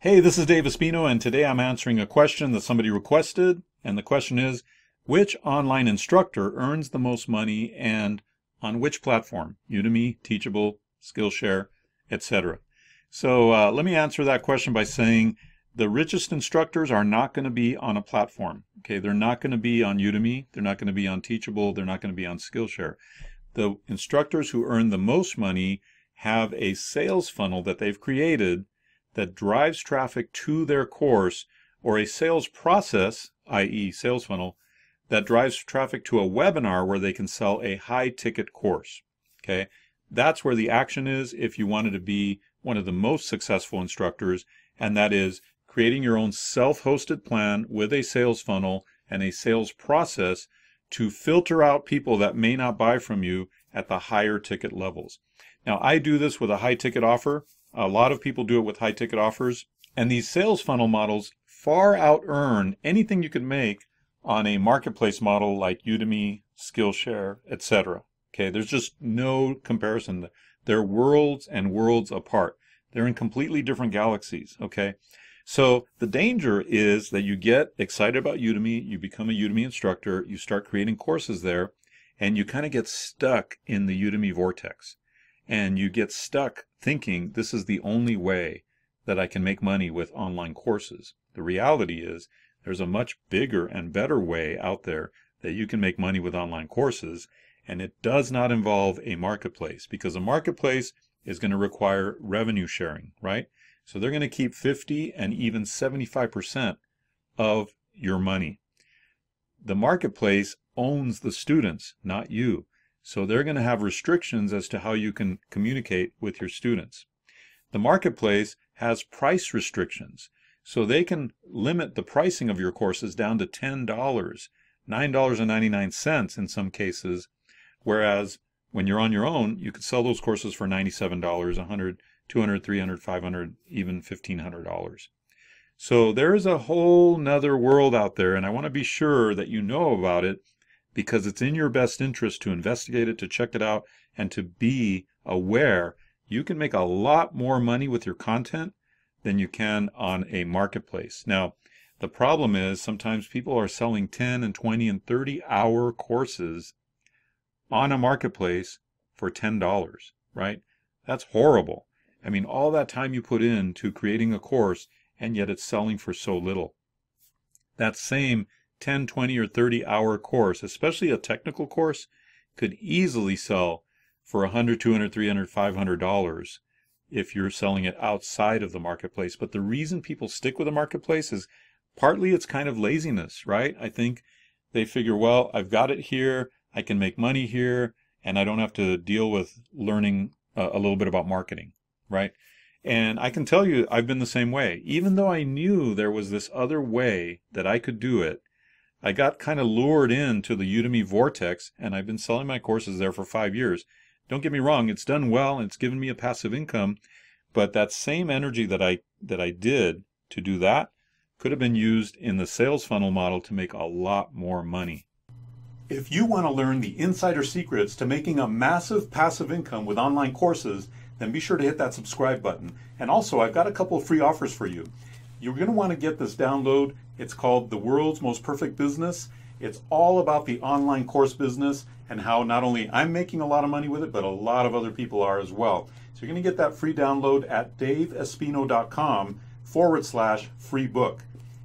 Hey, this is Dave Espino, and today I'm answering a question that somebody requested. And the question is Which online instructor earns the most money and on which platform? Udemy, Teachable, Skillshare, etc. So uh, let me answer that question by saying the richest instructors are not going to be on a platform. Okay, they're not going to be on Udemy, they're not going to be on Teachable, they're not going to be on Skillshare. The instructors who earn the most money have a sales funnel that they've created that drives traffic to their course or a sales process, i.e., sales funnel, that drives traffic to a webinar where they can sell a high ticket course. Okay, that's where the action is if you wanted to be one of the most successful instructors, and that is creating your own self hosted plan with a sales funnel and a sales process to filter out people that may not buy from you at the higher ticket levels. Now, I do this with a high ticket offer. A lot of people do it with high ticket offers. And these sales funnel models far out earn anything you can make on a marketplace model like Udemy, Skillshare, etc. Okay, there's just no comparison. They're worlds and worlds apart. They're in completely different galaxies. Okay, so the danger is that you get excited about Udemy, you become a Udemy instructor, you start creating courses there, and you kind of get stuck in the Udemy vortex and you get stuck thinking this is the only way that I can make money with online courses. The reality is there's a much bigger and better way out there that you can make money with online courses, and it does not involve a marketplace because a marketplace is going to require revenue sharing, right? So they're going to keep 50 and even 75% of your money. The marketplace owns the students, not you. So they're going to have restrictions as to how you can communicate with your students. The marketplace has price restrictions. So they can limit the pricing of your courses down to $10, $9.99 in some cases, whereas when you're on your own, you could sell those courses for $97, $100, $200, $300, $500, even $1,500. So there is a whole nother world out there, and I want to be sure that you know about it because it's in your best interest to investigate it, to check it out, and to be aware you can make a lot more money with your content than you can on a marketplace. Now, the problem is sometimes people are selling 10 and 20 and 30 hour courses on a marketplace for $10, right? That's horrible. I mean, all that time you put into creating a course and yet it's selling for so little. That same 10, 20, or 30 hour course, especially a technical course, could easily sell for 100, 200, 300, 500 dollars if you're selling it outside of the marketplace. But the reason people stick with the marketplace is partly it's kind of laziness, right? I think they figure, well, I've got it here, I can make money here, and I don't have to deal with learning a, a little bit about marketing, right? And I can tell you, I've been the same way. Even though I knew there was this other way that I could do it, I got kind of lured into the Udemy vortex, and I've been selling my courses there for five years. Don't get me wrong; it's done well, and it's given me a passive income. But that same energy that I that I did to do that could have been used in the sales funnel model to make a lot more money. If you want to learn the insider secrets to making a massive passive income with online courses, then be sure to hit that subscribe button. And also, I've got a couple of free offers for you. You're going to want to get this download. It's called The World's Most Perfect Business. It's all about the online course business and how not only I'm making a lot of money with it, but a lot of other people are as well. So you're going to get that free download at daveespino.com forward slash free book.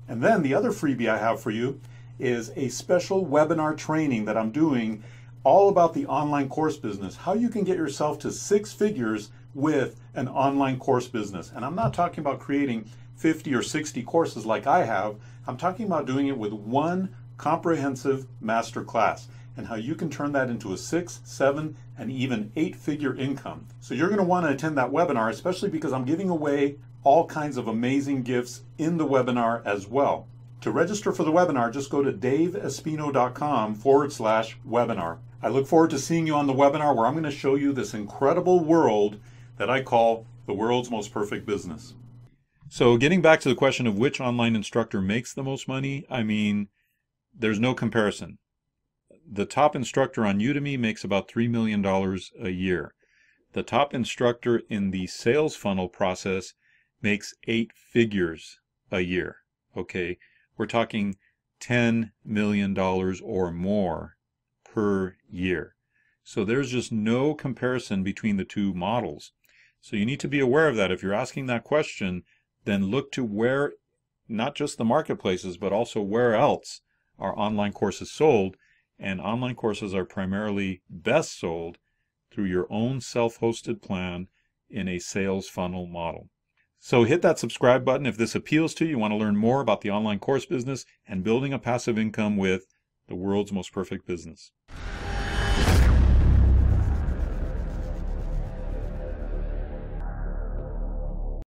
And then the other freebie I have for you is a special webinar training that I'm doing all about the online course business, how you can get yourself to six figures with an online course business. And I'm not talking about creating 50 or 60 courses like I have. I'm talking about doing it with one comprehensive master class and how you can turn that into a six, seven, and even eight figure income. So you're going to want to attend that webinar, especially because I'm giving away all kinds of amazing gifts in the webinar as well. To register for the webinar, just go to daveespino.com forward slash webinar. I look forward to seeing you on the webinar where I'm going to show you this incredible world that I call the world's most perfect business. So getting back to the question of which online instructor makes the most money, I mean, there's no comparison. The top instructor on Udemy makes about $3 million a year. The top instructor in the sales funnel process makes eight figures a year. Okay, we're talking $10 million or more per year. So there's just no comparison between the two models. So you need to be aware of that. If you're asking that question, then look to where not just the marketplaces, but also where else are online courses sold. And online courses are primarily best sold through your own self hosted plan in a sales funnel model. So hit that subscribe button if this appeals to you. You want to learn more about the online course business and building a passive income with the world's most perfect business.